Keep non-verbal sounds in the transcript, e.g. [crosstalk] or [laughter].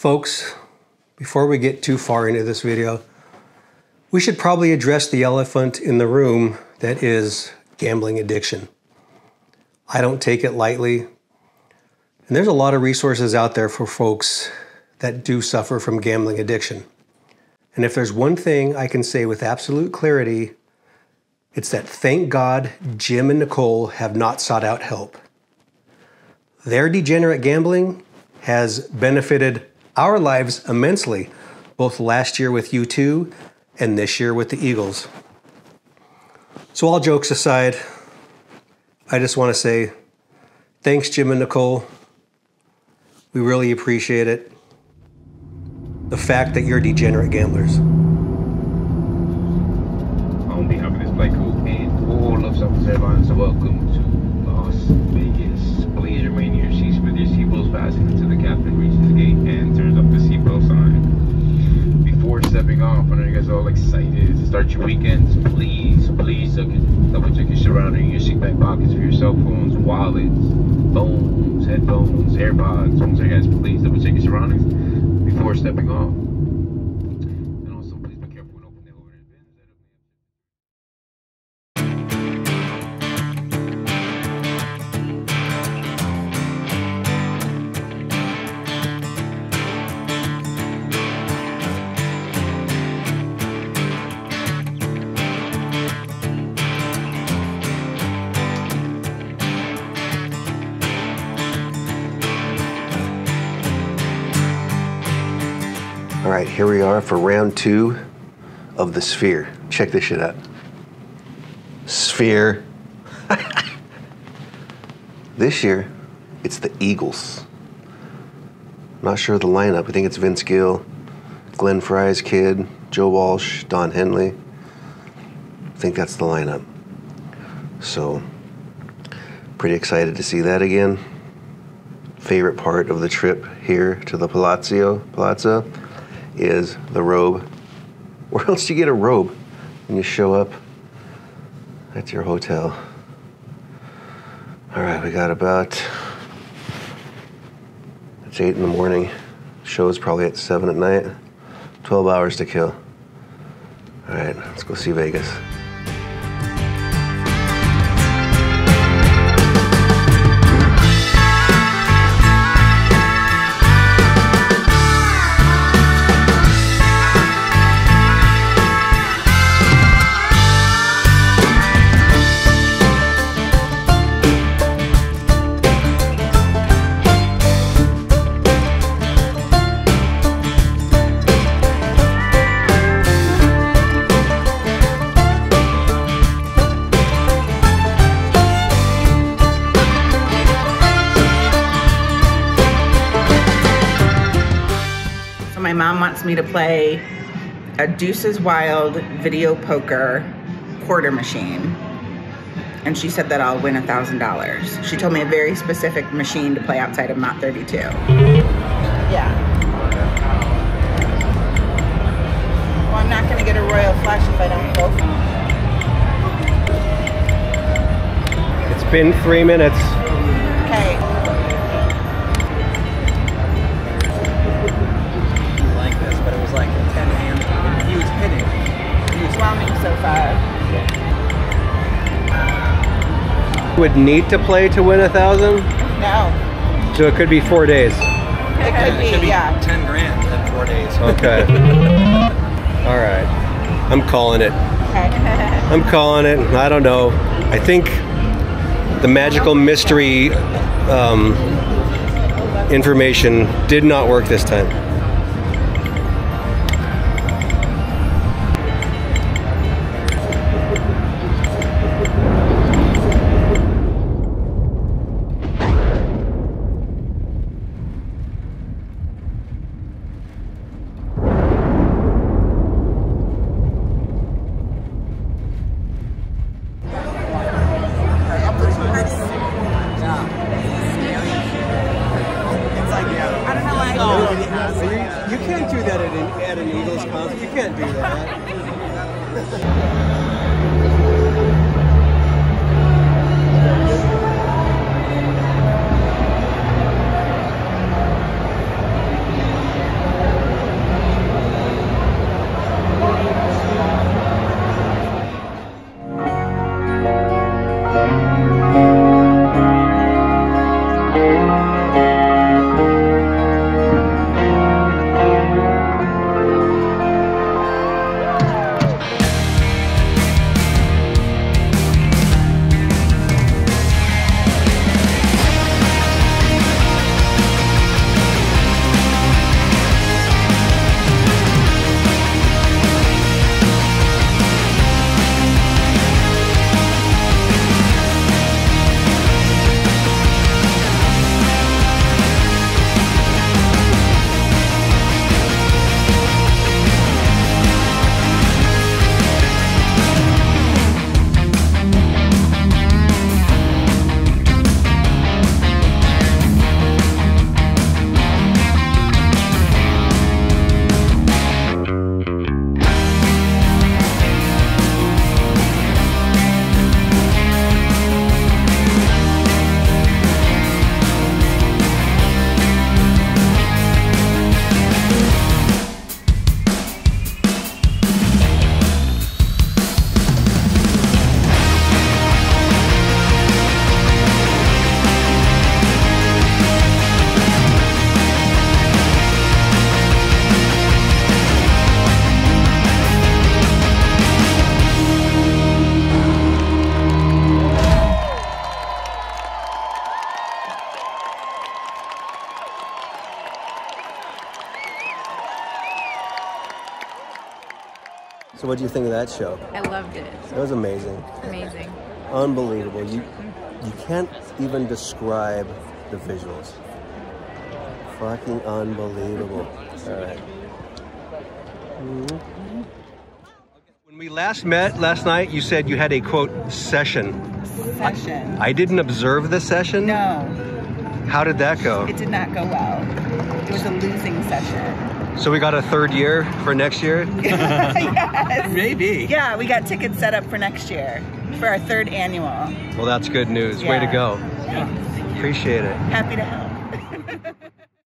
Folks, before we get too far into this video, we should probably address the elephant in the room that is gambling addiction. I don't take it lightly. And there's a lot of resources out there for folks that do suffer from gambling addiction. And if there's one thing I can say with absolute clarity, it's that thank God Jim and Nicole have not sought out help. Their degenerate gambling has benefited our lives immensely, both last year with U2 and this year with the Eagles. So, all jokes aside, I just want to say thanks, Jim and Nicole. We really appreciate it. The fact that you're degenerate gamblers. On behalf of this play and all of Airlines, welcome to Las Vegas. Please remain in your seats with your seatbelts fastened until the captain reaches the gate and turns up the seatbelt sign. Before stepping off, I know you guys are all start your weekends. Please, please double check your surroundings, your seat back pockets for your cell phones, wallets, phones, headphones, AirPods. Phones, guys, please double check your surroundings before stepping off. All right, here we are for round two of the sphere. Check this shit out. Sphere. [laughs] this year, it's the Eagles. Not sure of the lineup. I think it's Vince Gill, Glenn Frey's kid, Joe Walsh, Don Henley. I think that's the lineup. So, pretty excited to see that again. Favorite part of the trip here to the Palazzo, Palazzo is the robe. Where else do you get a robe when you show up at your hotel? All right, we got about, it's eight in the morning. Show's probably at seven at night. 12 hours to kill. All right, let's go see Vegas. Mom wants me to play a Deuces Wild video poker quarter machine. And she said that I'll win a thousand dollars. She told me a very specific machine to play outside of Mott 32. Yeah. Well, I'm not gonna get a royal flush if I don't go. It's been three minutes. Overwhelming so far. Would need to play to win a thousand, No. so it could be four days. It could it should be, be yeah. 10 grand in four days. Okay. [laughs] All right. I'm calling it. Okay. [laughs] I'm calling it. I don't know. I think the magical mystery um, information did not work this time. vì So what do you think of that show? I loved it. It was amazing. Amazing. Unbelievable. You you can't even describe the visuals. Fucking unbelievable. All right. When we last met last night, you said you had a quote session. Session. I didn't observe the session. no, How did that go? it did not go well. It was a losing session. So we got a third year for next year. [laughs] yes. Maybe. Yeah, we got tickets set up for next year for our third annual. Well, that's good news. Way to go. Thanks. Appreciate it. Happy to help.